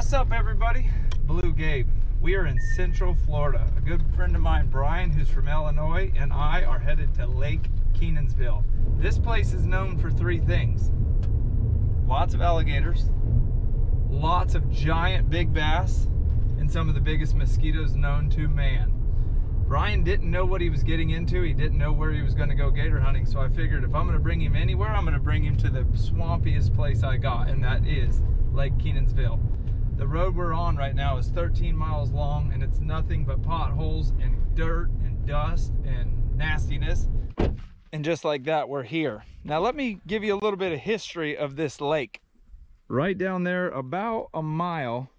What's up everybody? Blue Gabe. We are in Central Florida. A good friend of mine, Brian, who's from Illinois, and I are headed to Lake Kenansville. This place is known for three things. Lots of alligators, lots of giant big bass, and some of the biggest mosquitoes known to man. Brian didn't know what he was getting into. He didn't know where he was going to go gator hunting. So I figured if I'm going to bring him anywhere, I'm going to bring him to the swampiest place I got, and that is Lake Kenansville. The road we're on right now is 13 miles long, and it's nothing but potholes and dirt and dust and nastiness. And just like that, we're here. Now let me give you a little bit of history of this lake. Right down there, about a mile,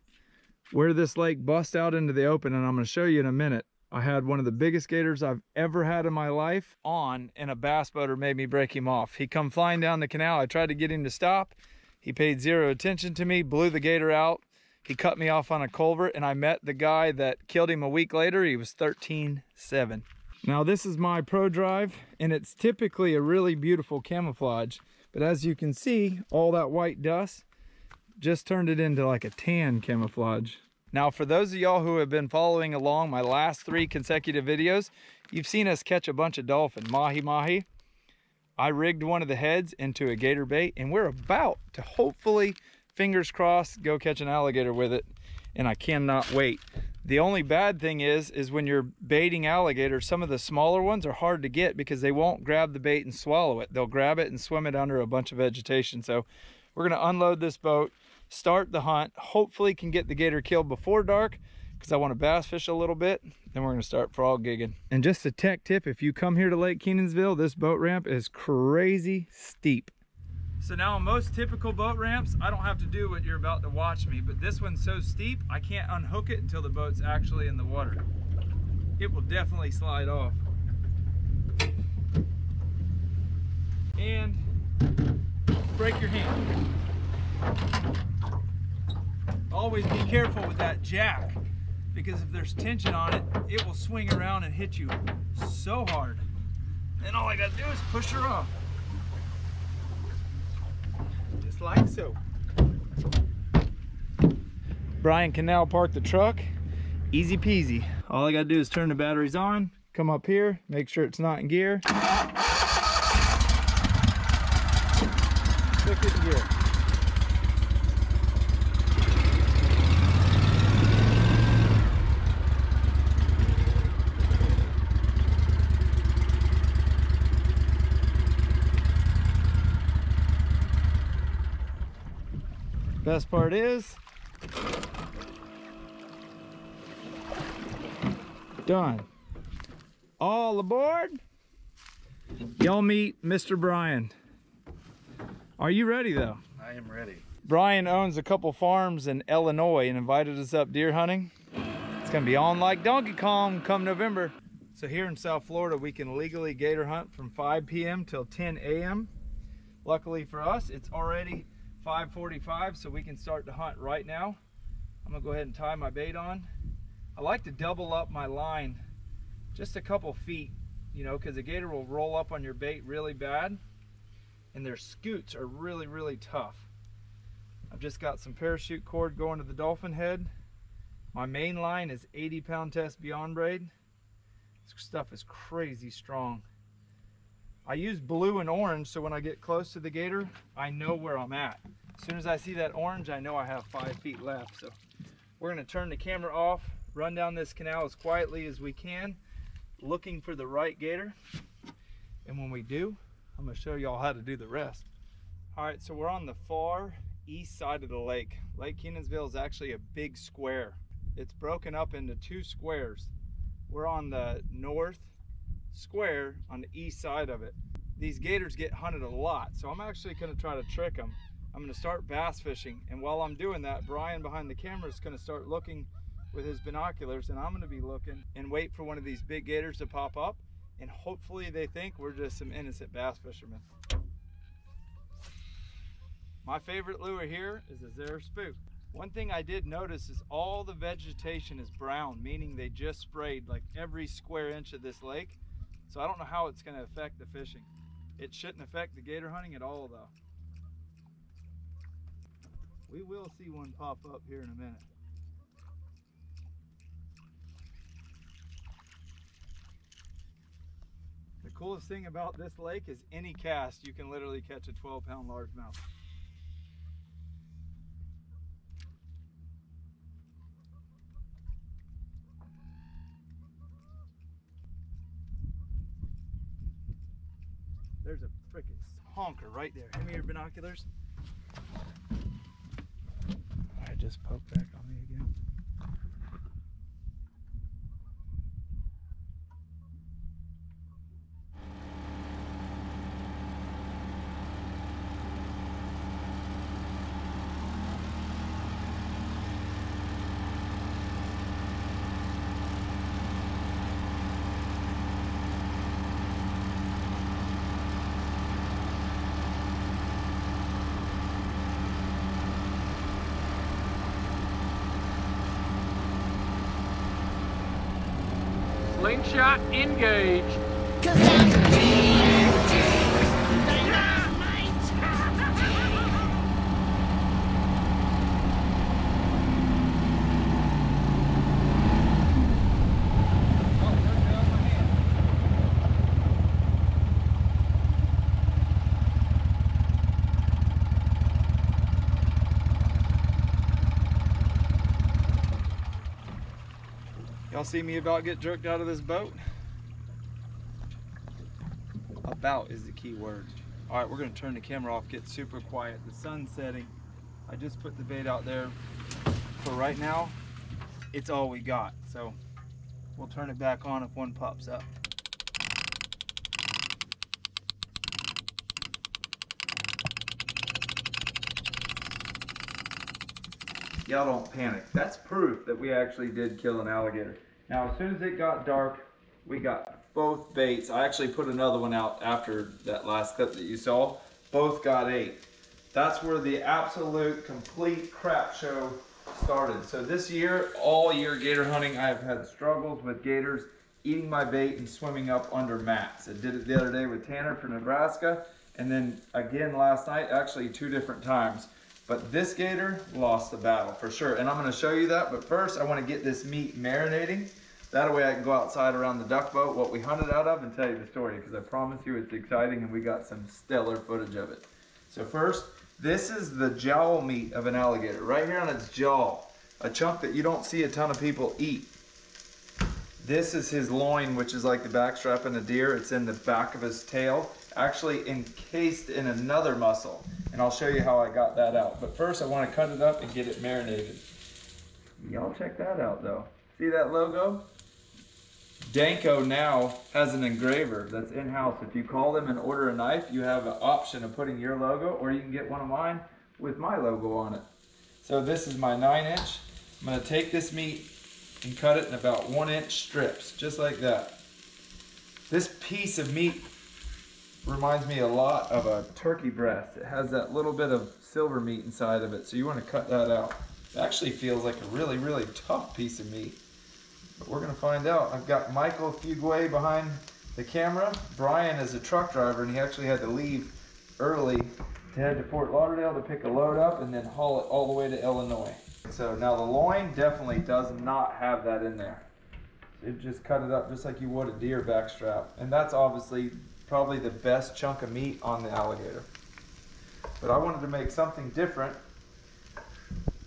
where this lake busts out into the open, and I'm going to show you in a minute I had one of the biggest gators I've ever had in my life on and a bass boater made me break him off. He come flying down the canal. I tried to get him to stop. He paid zero attention to me, blew the gator out. He cut me off on a culvert and I met the guy that killed him a week later. He was 13.7. Now this is my ProDrive and it's typically a really beautiful camouflage. But as you can see, all that white dust just turned it into like a tan camouflage. Now, for those of y'all who have been following along my last three consecutive videos, you've seen us catch a bunch of dolphin, mahi-mahi. I rigged one of the heads into a gator bait and we're about to hopefully, fingers crossed, go catch an alligator with it. And I cannot wait. The only bad thing is, is when you're baiting alligators, some of the smaller ones are hard to get because they won't grab the bait and swallow it. They'll grab it and swim it under a bunch of vegetation. So we're gonna unload this boat, start the hunt, hopefully can get the gator killed before dark because I want to bass fish a little bit. Then we're going to start frog gigging. And just a tech tip, if you come here to Lake Kenansville, this boat ramp is crazy steep. So now on most typical boat ramps, I don't have to do what you're about to watch me, but this one's so steep, I can't unhook it until the boat's actually in the water. It will definitely slide off. And break your hand. Always be careful with that jack because if there's tension on it, it will swing around and hit you so hard. And all I gotta do is push her off. Just like so. Brian can now park the truck. Easy peasy. All I gotta do is turn the batteries on, come up here, make sure it's not in gear. Click it in gear. Best part is, done. All aboard. Y'all meet Mr. Brian. Are you ready though? I am ready. Brian owns a couple farms in Illinois and invited us up deer hunting. It's gonna be on like Donkey Kong come November. So here in South Florida, we can legally gator hunt from 5 p.m. till 10 a.m. Luckily for us, it's already 545 so we can start to hunt right now. I'm gonna go ahead and tie my bait on. I like to double up my line just a couple feet, you know, because the gator will roll up on your bait really bad and their scutes are really, really tough. I've just got some parachute cord going to the dolphin head. My main line is 80 pound test beyond braid. This stuff is crazy strong. I use blue and orange so when I get close to the gator, I know where I'm at. As soon as I see that orange, I know I have five feet left. So we're gonna turn the camera off, run down this canal as quietly as we can, looking for the right gator. And when we do, I'm gonna show y'all how to do the rest. All right, so we're on the far east side of the lake. Lake Kenansville is actually a big square. It's broken up into two squares. We're on the north square on the east side of it. These gators get hunted a lot, so I'm actually gonna try to trick them. I'm gonna start bass fishing, and while I'm doing that, Brian behind the camera is gonna start looking with his binoculars, and I'm gonna be looking and wait for one of these big gators to pop up, and hopefully they think we're just some innocent bass fishermen. My favorite lure here is a Zara Spook. One thing I did notice is all the vegetation is brown, meaning they just sprayed like every square inch of this lake. So I don't know how it's gonna affect the fishing. It shouldn't affect the gator hunting at all though. We will see one pop up here in a minute. The coolest thing about this lake is any cast, you can literally catch a 12 pound largemouth. There's a freaking honker right there. Give me your binoculars. I just poked back on me again. Slingshot engaged. See me about get jerked out of this boat? About is the key word. All right, we're gonna turn the camera off, get super quiet. The sun's setting. I just put the bait out there. For right now, it's all we got. So we'll turn it back on if one pops up. Y'all don't panic. That's proof that we actually did kill an alligator. Now, as soon as it got dark, we got both baits. I actually put another one out after that last clip that you saw. Both got ate. That's where the absolute complete crap show started. So this year, all year gator hunting, I have had struggles with gators eating my bait and swimming up under mats. I did it the other day with Tanner for Nebraska, and then again last night, actually two different times. But this gator lost the battle for sure. And I'm gonna show you that, but first I wanna get this meat marinating. That way I can go outside around the duck boat, what we hunted out of, and tell you the story, because I promise you it's exciting and we got some stellar footage of it. So first, this is the jowl meat of an alligator, right here on its jaw. A chunk that you don't see a ton of people eat. This is his loin, which is like the backstrap in a deer. It's in the back of his tail, actually encased in another muscle. And I'll show you how I got that out. But first I want to cut it up and get it marinated. Y'all check that out though. See that logo? Danco now has an engraver that's in-house. If you call them and order a knife, you have an option of putting your logo or you can get one of mine with my logo on it. So this is my nine inch. I'm gonna take this meat and cut it in about one inch strips, just like that. This piece of meat reminds me a lot of a turkey breast. It has that little bit of silver meat inside of it, so you want to cut that out. It actually feels like a really, really tough piece of meat. But we're going to find out. I've got Michael Fugue behind the camera. Brian is a truck driver, and he actually had to leave early to head to Fort Lauderdale to pick a load up and then haul it all the way to Illinois. So now the loin definitely does not have that in there. It just cut it up just like you would a deer backstrap. And that's obviously probably the best chunk of meat on the alligator. But I wanted to make something different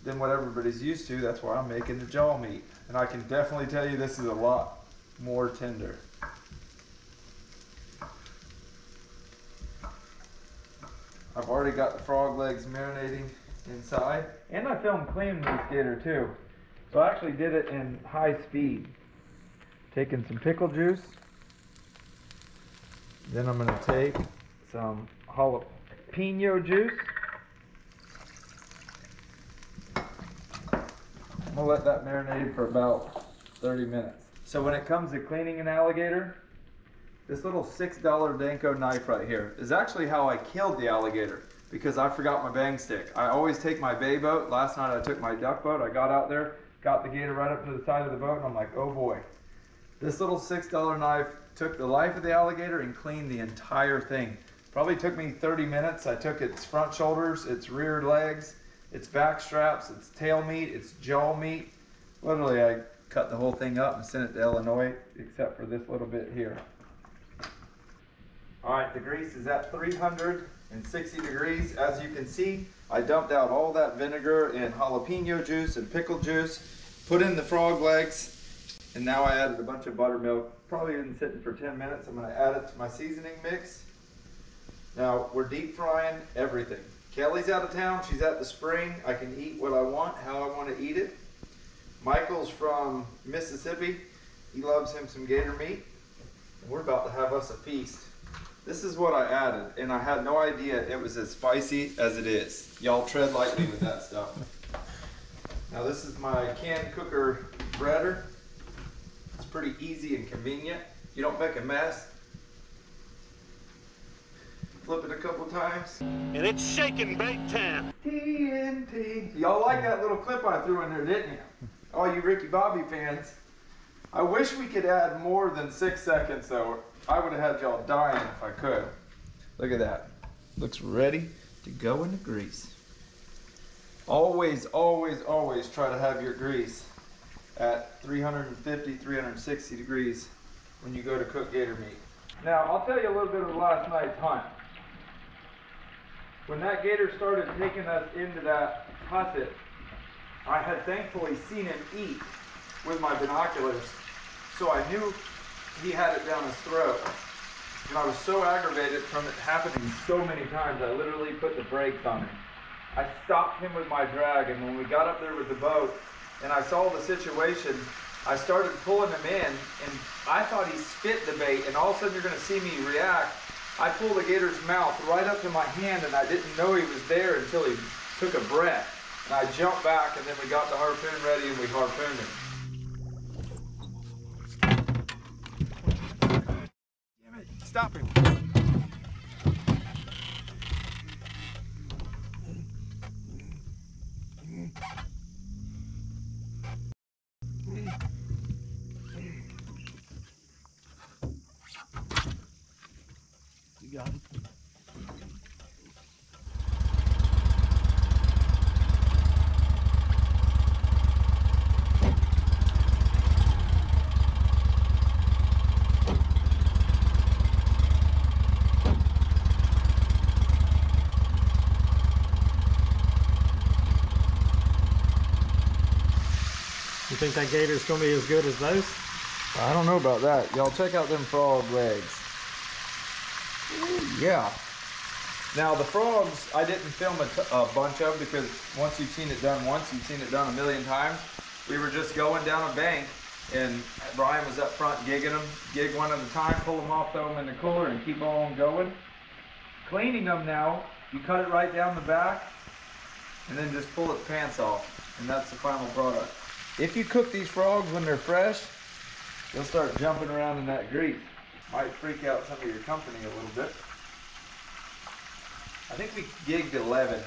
than what everybody's used to. That's why I'm making the jaw meat. And I can definitely tell you this is a lot more tender. I've already got the frog legs marinating inside. And I filmed cleaning this gator too. So I actually did it in high speed. Taking some pickle juice. Then I'm gonna take some jalapeno juice. I'm gonna let that marinate for about 30 minutes. So when it comes to cleaning an alligator, this little $6 Danco knife right here is actually how I killed the alligator because I forgot my bang stick. I always take my bay boat. Last night I took my duck boat. I got out there, got the gator right up to the side of the boat, and I'm like, oh boy. This little $6 knife took the life of the alligator and cleaned the entire thing. Probably took me 30 minutes. I took its front shoulders, its rear legs, It's back straps, it's tail meat, it's jaw meat. Literally, I cut the whole thing up and sent it to Illinois, except for this little bit here. All right, the grease is at 360 degrees. As you can see, I dumped out all that vinegar and jalapeno juice and pickle juice, put in the frog legs, and now I added a bunch of buttermilk. Probably been sitting for 10 minutes. I'm gonna add it to my seasoning mix. Now, we're deep frying everything. Kelly's out of town, she's at the spring. I can eat what I want, how I wanna eat it. Michael's from Mississippi. He loves him some gator meat. And we're about to have us a feast. This is what I added, and I had no idea it was as spicy as it is. Y'all tread lightly with that stuff. Now this is my can cooker breader. It's pretty easy and convenient. You don't make a mess. Flip it a couple times. And it's shaking big time. TNT. Y'all like that little clip I threw in there, didn't you? All you Ricky Bobby fans. I wish we could add more than six seconds though. I would have had y'all dying if I could. Look at that. Looks ready to go into grease. Always, always, always try to have your grease at 350, 360 degrees when you go to cook gator meat. Now, I'll tell you a little bit of last night's hunt. When that gator started taking us into that tussock, I had thankfully seen him eat with my binoculars, so I knew he had it down his throat. And I was so aggravated from it happening so many times, I literally put the brakes on him. I stopped him with my drag, and when we got up there with the boat, and I saw the situation, I started pulling him in, and I thought he spit the bait, and all of a sudden you're gonna see me react. I pulled the gator's mouth right up to my hand, and I didn't know he was there until he took a breath. And I jumped back, and then we got the harpoon ready, and we harpooned him. Stop him. You. You think that gator's gonna be as good as those? I don't know about that. Y'all check out them frog legs. Yeah. Now the frogs, I didn't film a bunch of because once you've seen it done once, you've seen it done a million times. We were just going down a bank and Brian was up front gigging them, gig one at a time, pull them off, throw them in the cooler and keep on going. Cleaning them now, you cut it right down the back and then just pull its pants off and that's the final product. If you cook these frogs when they're fresh, they'll start jumping around in that grease. Might freak out some of your company a little bit. I think we gigged 11.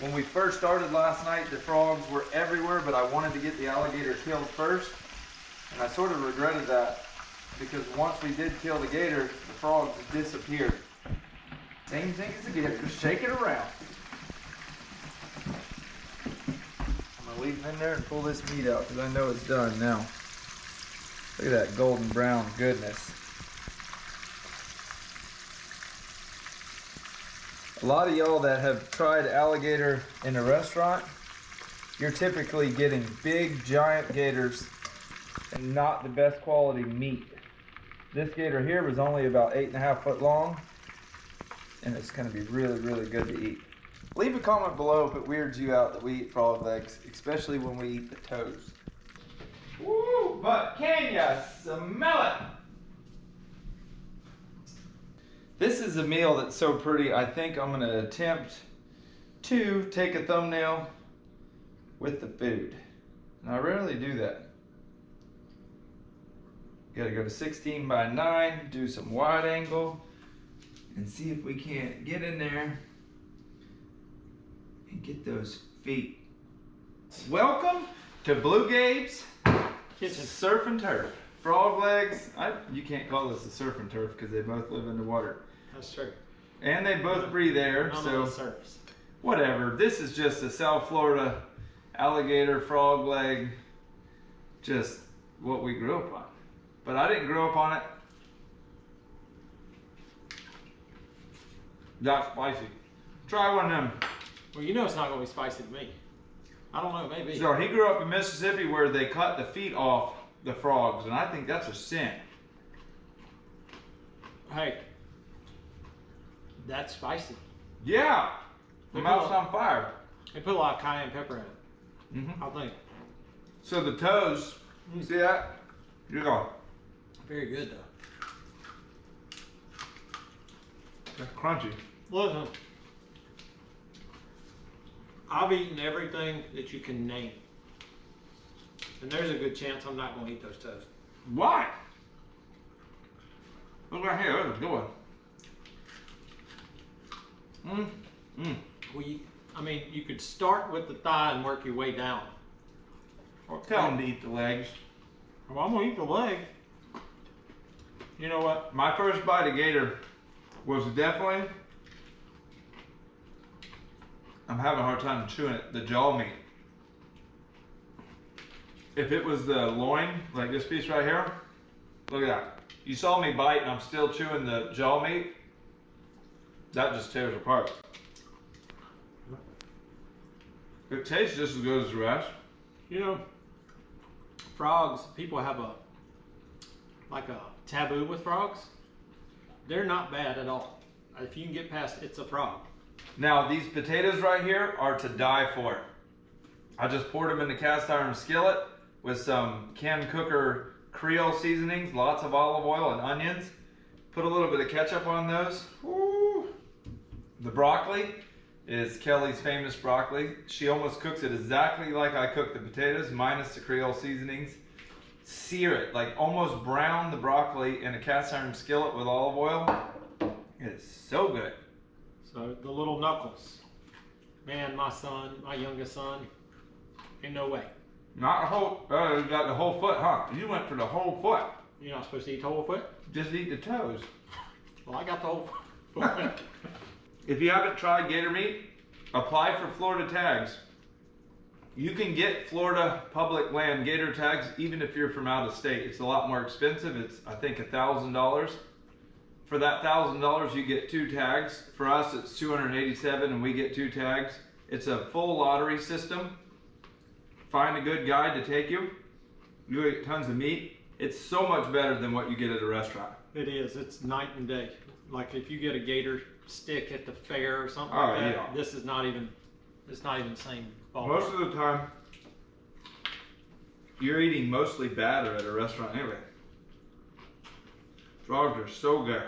When we first started last night, the frogs were everywhere, but I wanted to get the alligator killed first. And I sort of regretted that because once we did kill the gator, the frogs disappeared. Same thing as the gator, just shake it around. I'm gonna leave them in there and pull this meat out because I know it's done now. Look at that golden brown goodness. A lot of y'all that have tried alligator in a restaurant, you're typically getting big giant gators and not the best quality meat. This gator here was only about eight and a half foot long and it's gonna be really, really good to eat. Leave a comment below if it weirds you out that we eat frog legs, especially when we eat the toes. Woo, but can ya smell it? This is a meal that's so pretty, I think I'm gonna attempt to take a thumbnail with the food. And I rarely do that. Gotta go to 16 by 9, do some wide angle, and see if we can't get in there and get those feet. Welcome to Blue Gabe's Kitchen Surf and Turf. Frog legs, I, you can't call this a surf and turf because they both live in the water. That's true. And they both breathe air, so the surface. whatever. This is just a South Florida alligator frog leg, just what we grew up on. But I didn't grow up on it. That's spicy. Try one of them. Well, you know it's not gonna be spicy to me. I don't know, maybe. So he grew up in Mississippi where they cut the feet off the frogs, and I think that's a sin. Hey, that's spicy. Yeah, the They mouth's on fire. They put a lot of cayenne pepper in it. hmm I think. So the toes, Mm. see that? You go. Very good though. That's crunchy. Listen, I've eaten everything that you can name, and there's a good chance I'm not gonna eat those toes. Why? Look right here. That's a good one. Mm. Mm. Well, you, I mean, you could start with the thigh and work your way down. Or Tell him to eat the legs. Well, I'm gonna eat the leg. You know what? My first bite of gator was definitely. I'm having a hard time chewing it. The jaw meat. If it was the loin, like this piece right here, look at that. You saw me bite and I'm still chewing the jaw meat. That just tears apart. It tastes just as good as the rest. You know, frogs. People have a like a taboo with frogs. They're not bad at all. If you can get past, it's a frog. Now these potatoes right here are to die for. I just poured them in the cast iron skillet with some Ken Cooker Creole seasonings, lots of olive oil and onions. Put a little bit of ketchup on those. Woo. The broccoli is Kelly's famous broccoli. She almost cooks it exactly like I cook the potatoes, minus the Creole seasonings. Sear it, like almost brown the broccoli in a cast iron skillet with olive oil. It is so good. So the little knuckles. Man, my son, my youngest son, in no way. Not a whole, uh, you got the whole foot, huh? You went for the whole foot. You're not supposed to eat the whole foot. Just eat the toes. Well, I got the whole foot. If you haven't tried gator meat, apply for Florida tags. You can get Florida public land gator tags even if you're from out of state. It's a lot more expensive. It's I think a thousand dollars. For that thousand dollars, you get two tags. For us, it's 287, and we get two tags. It's a full lottery system. Find a good guide to take you. You get tons of meat. It's so much better than what you get at a restaurant. it is. It's night and day. Like if you get a gator stick at the fair or something Oh, like that, yeah. this is not even. It's not even the same ballpark. Most of the time, you're eating mostly batter at a restaurant anyway. Frogs are so good.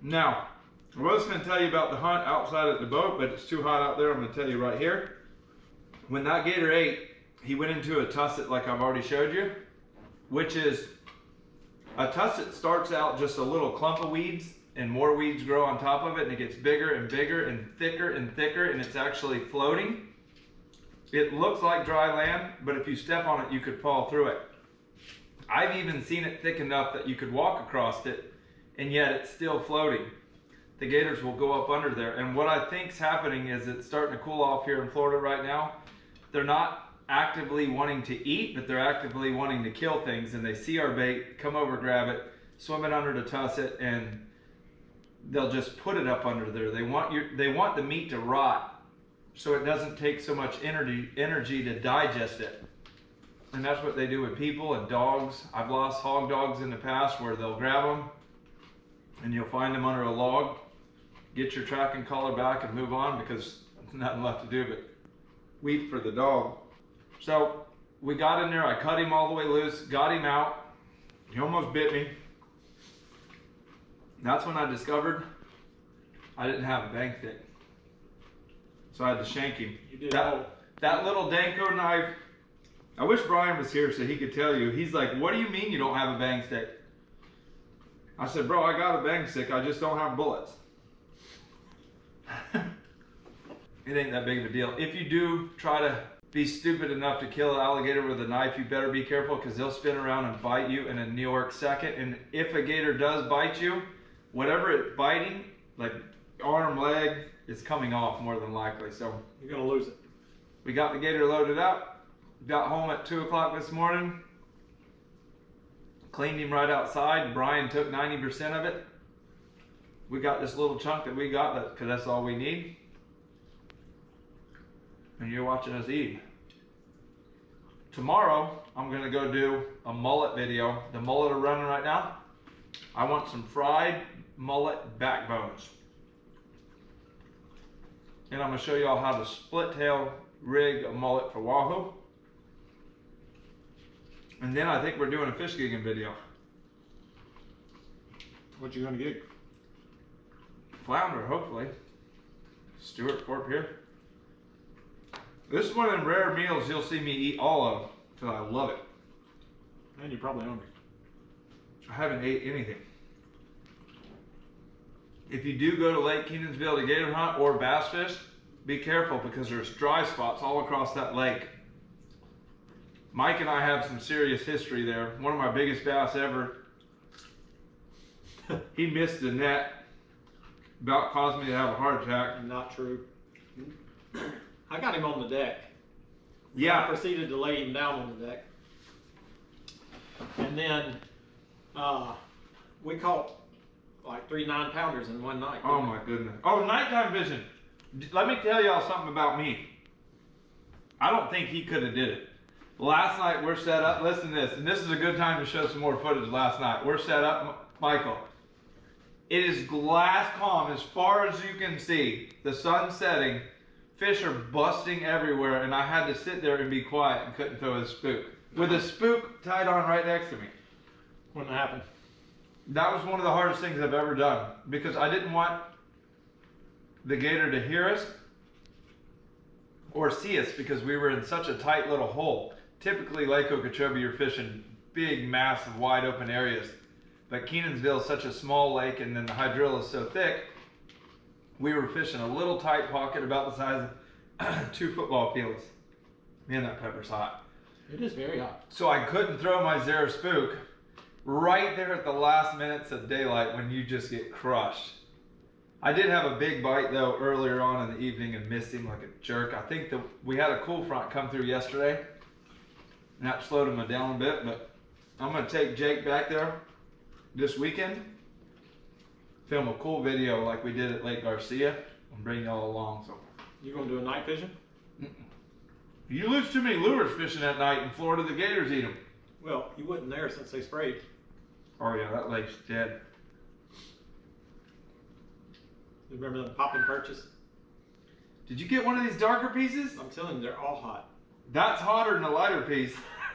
Now, I was going to tell you about the hunt outside at the boat, but it's too hot out there. I'm going to tell you right here. When that gator ate, he went into a tussock like I've already showed you, which is a tussock starts out just a little clump of weeds and more weeds grow on top of it and it gets bigger and bigger and thicker and thicker and it's actually floating. It looks like dry land, but if you step on it, you could fall through it. I've even seen it thick enough that you could walk across it, and yet it's still floating. The gators will go up under there. And what I think's happening is it's starting to cool off here in Florida right now. They're not actively wanting to eat, but they're actively wanting to kill things. And they see our bait, come over, grab it, swim it under the tussock, and they'll just put it up under there. They want your, they want the meat to rot, so it doesn't take so much energy energy to digest it. And that's what they do with people and dogs. I've lost hog dogs in the past where they'll grab them and you'll find them under a log, get your tracking collar back and move on because nothing left to do but weep for the dog. So we got in there, I cut him all the way loose, got him out. He almost bit me. That's when I discovered I didn't have a bang stick. So I had to shank him. You did That, that little Danco knife, I wish Brian was here so he could tell you. He's like, what do you mean you don't have a bang stick? I said, bro, I got a bang stick. I just don't have bullets. it ain't that big of a deal. If you do try to be stupid enough to kill an alligator with a knife, you better be careful because they'll spin around and bite you in a New York second. And if a gator does bite you, whatever it's biting, like arm, leg, it's coming off more than likely. So You're gonna lose it. we got the gator loaded up. Got home at two o'clock this morning. Cleaned him right outside. Brian took 90% of it. We got this little chunk that we got that because that's all we need. And you're watching us eat. Tomorrow, I'm gonna go do a mullet video. The mullet are running right now. I want some fried mullet backbones. And I'm gonna show y'all how to split tail rig a mullet for wahoo. And then I think we're doing a fish gigging video. What you gonna get? Flounder, hopefully. Stuart Corp here. This is one of the rare meals you'll see me eat all of because I love it. And you probably own hungry. I haven't ate anything. If you do go to Lake Kenansville to gator hunt or bass fish, be careful because there's dry spots all across that lake. Mike and I have some serious history there. One of my biggest bass ever. he missed the net. About caused me to have a heart attack. Not true. I got him on the deck. Yeah. I proceeded to lay him down on the deck. And then uh, we caught like three nine pounders in one night. Oh my goodness. Oh, nighttime vision. Let me tell y'all something about me. I don't think he could have did it. Last night we're set up. Listen to this, and this is a good time to show some more footage. Last night we're set up, Michael. It is glass calm as far as you can see. The sun setting. Fish are busting everywhere, and I had to sit there and be quiet and couldn't throw a spook with a uh-huh. spook tied on right next to me. Wouldn't happen. That was one of the hardest things I've ever done because I didn't want the gator to hear us or see us because we were in such a tight little hole. Typically, Lake Okeechobee, you're fishing big, massive, wide open areas. But Kenansville is such a small lake and then the hydrilla is so thick, we were fishing a little tight pocket about the size of two football fields. Man, that pepper's hot. It is very hot. So I couldn't throw my Zara spook right there at the last minutes of daylight when you just get crushed. I did have a big bite though earlier on in the evening and missed him like a jerk. I think that we had a cool front come through yesterday. And that slowed him down a bit, but I'm gonna take Jake back there this weekend, film a cool video like we did at Lake Garcia, and bring y'all along. So You gonna do a night vision? you lose too many lures fishing at night in Florida, the gators eat them. Well, you wasn't there since they sprayed. Oh yeah, that lake's dead. You remember the popping purchase? Did you get one of these darker pieces? I'm telling you, they're all hot. That's hotter than a lighter piece.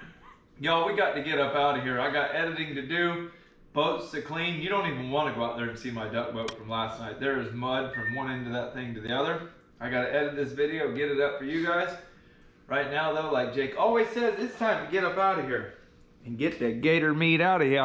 Y'all, we got to get up out of here. I got editing to do, boats to clean. You don't even want to go out there and see my duck boat from last night. There is mud from one end of that thing to the other. I got to edit this video, get it up for you guys. Right now, though, like Jake always says, it's time to get up out of here and get that gator meat out of here.